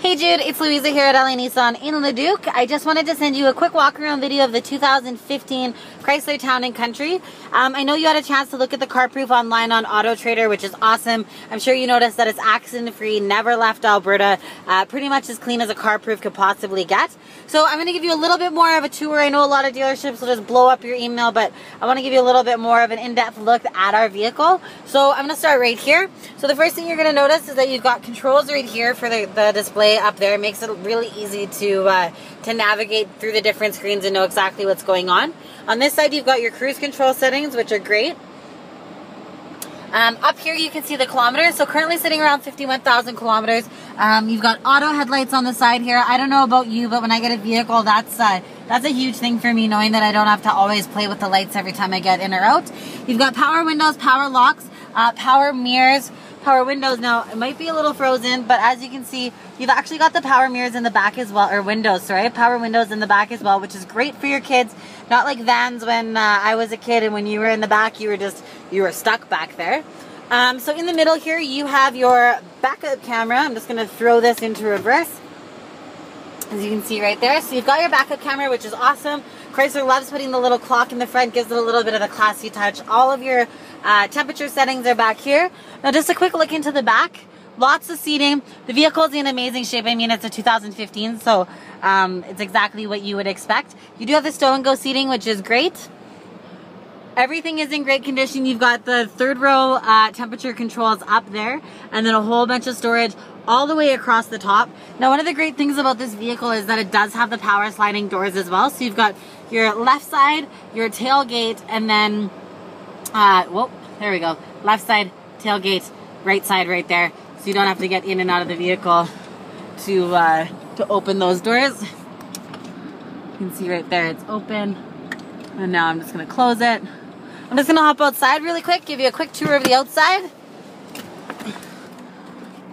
Hey Jude, it's Louisa here at LA Nissan in Leduc. I just wanted to send you a quick walk around video of the 2015 Chrysler Town and Country. Um, I know you had a chance to look at the CarProof online on Auto Trader, which is awesome. I'm sure you noticed that it's accident free, never left Alberta, uh, pretty much as clean as a CarProof could possibly get. So I'm going to give you a little bit more of a tour. I know a lot of dealerships will just blow up your email, but I want to give you a little bit more of an in-depth look at our vehicle. So I'm going to start right here. So the first thing you're going to notice is that you've got controls right here for the, the display up there. It makes it really easy to uh, to navigate through the different screens and know exactly what's going on. On this side, you've got your cruise control settings, which are great. Um, up here, you can see the kilometers. So currently sitting around 51,000 kilometers. Um, you've got auto headlights on the side here. I don't know about you, but when I get a vehicle, that's uh, that's a huge thing for me, knowing that I don't have to always play with the lights every time I get in or out. You've got power windows, power locks, uh, power mirrors, power windows. Now, it might be a little frozen, but as you can see, you've actually got the power mirrors in the back as well, or windows, sorry, power windows in the back as well, which is great for your kids. Not like vans when uh, I was a kid and when you were in the back, you were just, you were stuck back there. Um, so in the middle here, you have your backup camera. I'm just to throw this into reverse. As you can see right there. So you've got your backup camera, which is awesome. Chrysler loves putting the little clock in the front, gives it a little bit of a classy touch. All of your uh, temperature settings are back here. Now just a quick look into the back. Lots of seating. The vehicle is in amazing shape. I mean, it's a 2015, so um, it's exactly what you would expect. You do have the stow and go seating, which is great. Everything is in great condition. You've got the third row uh, temperature controls up there, and then a whole bunch of storage all the way across the top. Now, one of the great things about this vehicle is that it does have the power sliding doors as well. So you've got your left side, your tailgate, and then, uh, whoa, there we go. Left side, tailgate, right side right there. So you don't have to get in and out of the vehicle to, uh, to open those doors. You can see right there, it's open. And now I'm just gonna close it. I'm just gonna hop outside really quick, give you a quick tour of the outside.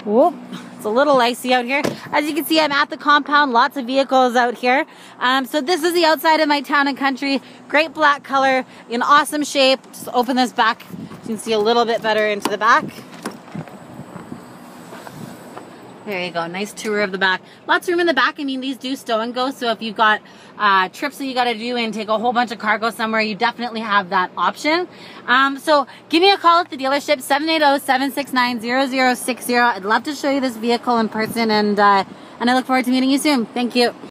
Whoop, it's a little icy out here. As you can see, I'm at the compound, lots of vehicles out here. Um, so this is the outside of my town and country. Great black color, in awesome shape. Just open this back, you can see a little bit better into the back. There you go. Nice tour of the back. Lots of room in the back. I mean, these do stow and go. So if you've got uh, trips that you got to do and take a whole bunch of cargo somewhere, you definitely have that option. Um, so give me a call at the dealership, 780-769-0060. I'd love to show you this vehicle in person and, uh, and I look forward to meeting you soon. Thank you.